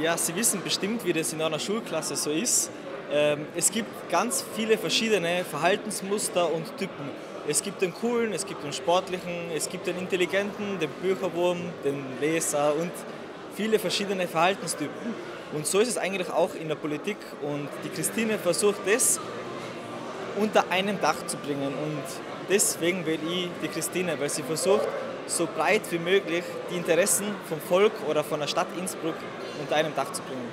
Ja, Sie wissen bestimmt, wie das in einer Schulklasse so ist. Ähm, es gibt ganz viele verschiedene Verhaltensmuster und Typen. Es gibt den coolen, es gibt den sportlichen, es gibt den intelligenten, den Bücherwurm, den Leser und viele verschiedene Verhaltenstypen. Und so ist es eigentlich auch in der Politik. Und die Christine versucht das unter einem Dach zu bringen. Und deswegen will ich die Christine, weil sie versucht, so breit wie möglich die Interessen vom Volk oder von der Stadt Innsbruck unter einem Dach zu bringen.